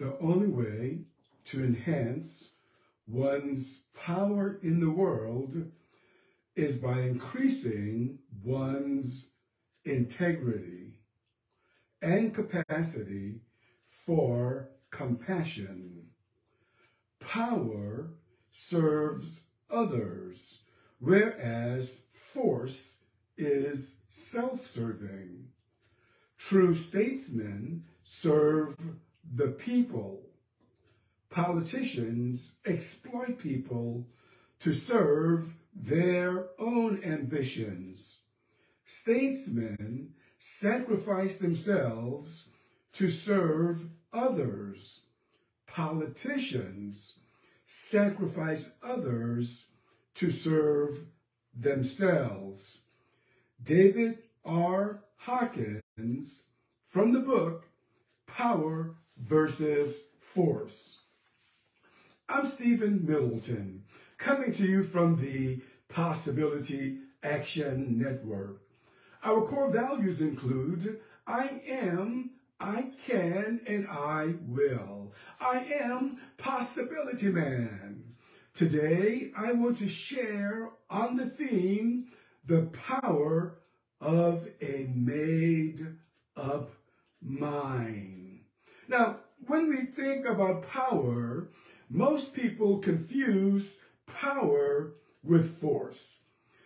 the only way to enhance one's power in the world is by increasing one's integrity and capacity for compassion. Power serves others, whereas force is self-serving. True statesmen serve the people. Politicians exploit people to serve their own ambitions. Statesmen sacrifice themselves to serve others. Politicians sacrifice others to serve themselves. David R. Hawkins from the book Power versus Force. I'm Stephen Middleton, coming to you from the Possibility Action Network. Our core values include I am, I can, and I will. I am Possibility Man. Today, I want to share on the theme, the power of a made up mind. Now, when we think about power, most people confuse power with force.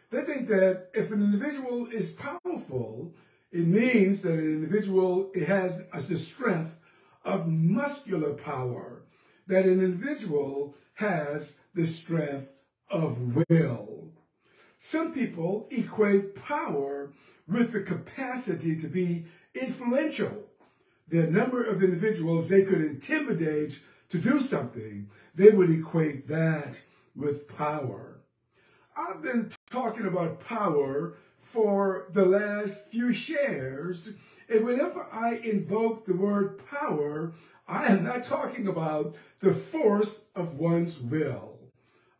They think that if an individual is powerful, it means that an individual has the strength of muscular power, that an individual has the strength of will. Some people equate power with the capacity to be influential. The number of individuals they could intimidate to do something, they would equate that with power. I've been talking about power for the last few shares, and whenever I invoke the word power, I am not talking about the force of one's will.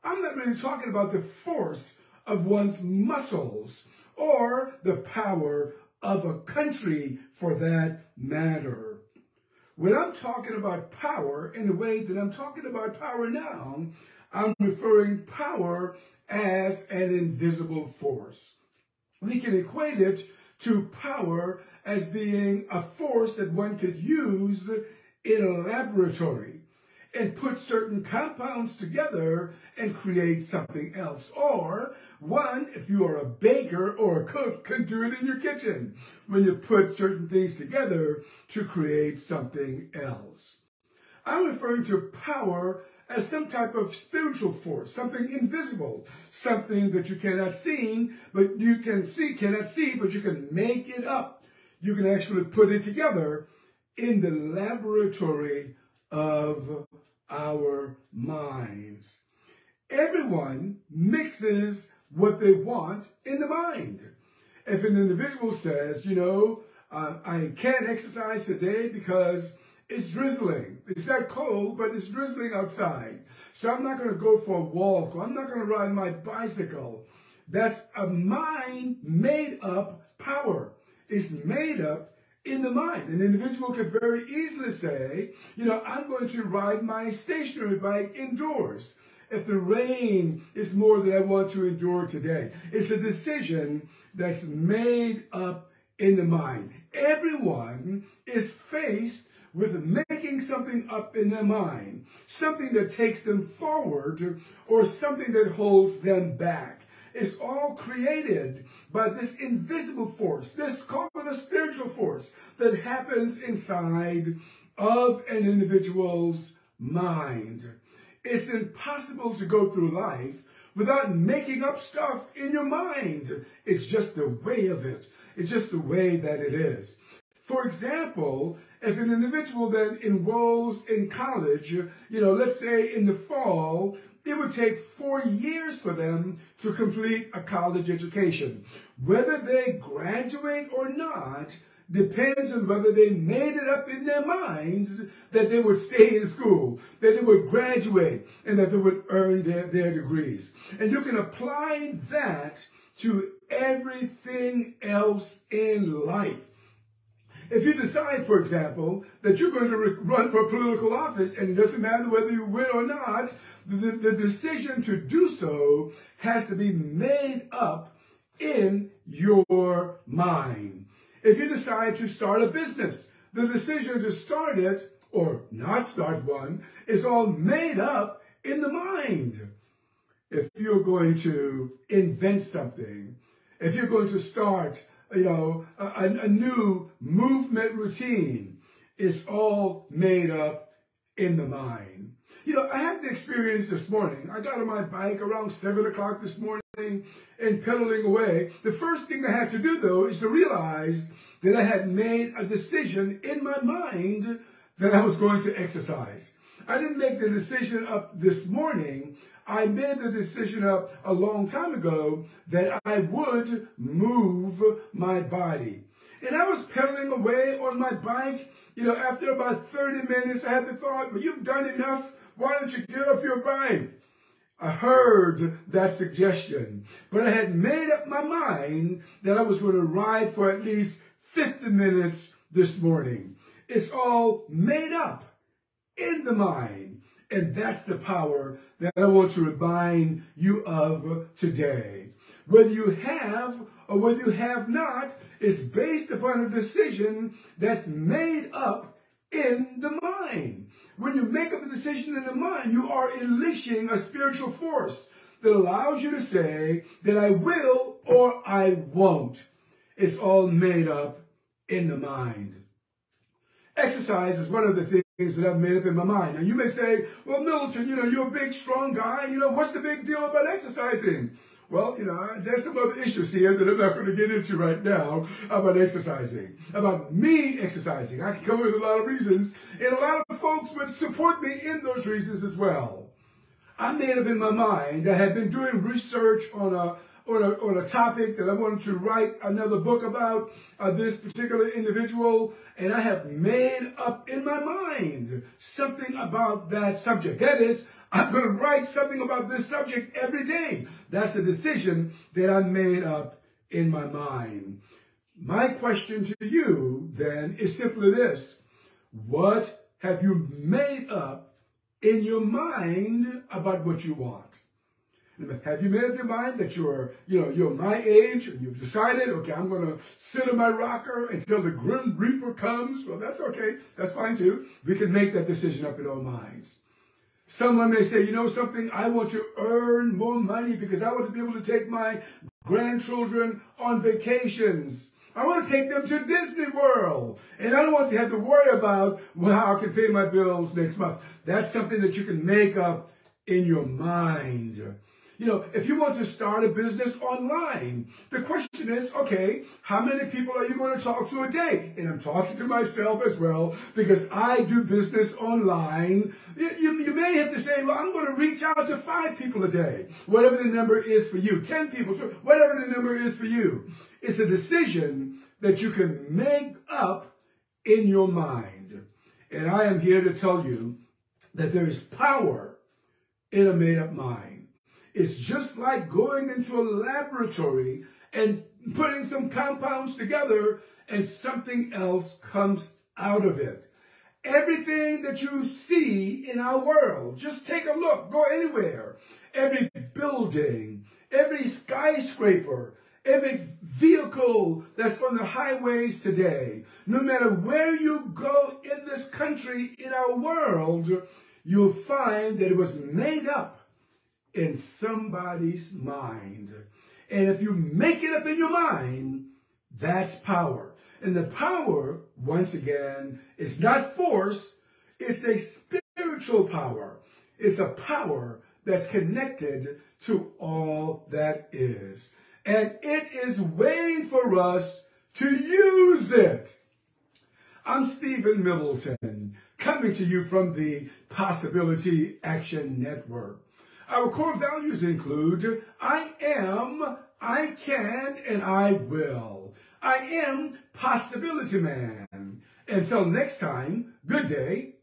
I'm not really talking about the force of one's muscles or the power of a country for that matter. When I'm talking about power in the way that I'm talking about power now, I'm referring power as an invisible force. We can equate it to power as being a force that one could use in a laboratory and put certain compounds together and create something else. Or one, if you are a baker or a cook, can do it in your kitchen when you put certain things together to create something else. I'm referring to power as some type of spiritual force, something invisible, something that you cannot see, but you can see, cannot see, but you can make it up. You can actually put it together in the laboratory of our minds. Everyone mixes what they want in the mind. If an individual says, you know, uh, I can't exercise today because it's drizzling. It's not cold, but it's drizzling outside. So I'm not going to go for a walk. I'm not going to ride my bicycle. That's a mind made up power. It's made up in the mind. An individual could very easily say, you know, I'm going to ride my stationary bike indoors if the rain is more than I want to endure today. It's a decision that's made up in the mind. Everyone is faced with making something up in their mind, something that takes them forward or something that holds them back is all created by this invisible force, this called a spiritual force that happens inside of an individual's mind. It's impossible to go through life without making up stuff in your mind. It's just the way of it. It's just the way that it is. For example, if an individual then enrolls in college, you know, let's say in the fall, it would take four years for them to complete a college education. Whether they graduate or not depends on whether they made it up in their minds that they would stay in school, that they would graduate, and that they would earn their, their degrees. And you can apply that to everything else in life. If you decide, for example, that you're going to run for political office and it doesn't matter whether you win or not, the, the decision to do so has to be made up in your mind. If you decide to start a business, the decision to start it or not start one is all made up in the mind. If you're going to invent something, if you're going to start, you know, a, a new movement routine, it's all made up in the mind. You know, I had the experience this morning. I got on my bike around 7 o'clock this morning and pedaling away. The first thing I had to do, though, is to realize that I had made a decision in my mind that I was going to exercise. I didn't make the decision up this morning. I made the decision up a long time ago that I would move my body. And I was pedaling away on my bike. You know, after about 30 minutes, I had the thought, well, you've done enough. Why don't you get off your bike? I heard that suggestion, but I had made up my mind that I was going to ride for at least 50 minutes this morning. It's all made up in the mind. And that's the power that I want to remind you of today. Whether you have or whether you have not is based upon a decision that's made up in the mind. When you make up a decision in the mind, you are unleashing a spiritual force that allows you to say that I will or I won't. It's all made up in the mind. Exercise is one of the things that I've made up in my mind. And you may say, well, Middleton, you know, you're a big, strong guy. You know, what's the big deal about exercising? Well, you know, there's some other issues here that I'm not going to get into right now about exercising, about me exercising. I can come up with a lot of reasons, and a lot of folks would support me in those reasons as well. I made up in my mind. I had been doing research on a on a, on a topic that I wanted to write another book about uh, this particular individual, and I have made up in my mind something about that subject. That is, I'm going to write something about this subject every day. That's a decision that I made up in my mind. My question to you then is simply this. What have you made up in your mind about what you want? Have you made up your mind that you're, you know, you're my age and you've decided, okay, I'm going to sit in my rocker until the grim reaper comes? Well, that's okay. That's fine too. We can make that decision up in our minds. Someone may say, you know something, I want to earn more money because I want to be able to take my grandchildren on vacations. I want to take them to Disney World. And I don't want to have to worry about well, how I can pay my bills next month. That's something that you can make up in your mind. You know, if you want to start a business online, the question is, okay, how many people are you going to talk to a day? And I'm talking to myself as well because I do business online. You, you, you may have to say, well, I'm going to reach out to five people a day, whatever the number is for you, 10 people, whatever the number is for you. It's a decision that you can make up in your mind. And I am here to tell you that there is power in a made up mind. It's just like going into a laboratory and putting some compounds together and something else comes out of it. Everything that you see in our world, just take a look, go anywhere. Every building, every skyscraper, every vehicle that's on the highways today, no matter where you go in this country, in our world, you'll find that it was made up in somebody's mind. And if you make it up in your mind, that's power. And the power, once again, is not force, it's a spiritual power. It's a power that's connected to all that is. And it is waiting for us to use it. I'm Stephen Middleton, coming to you from the Possibility Action Network. Our core values include I am, I can, and I will. I am possibility man. Until next time, good day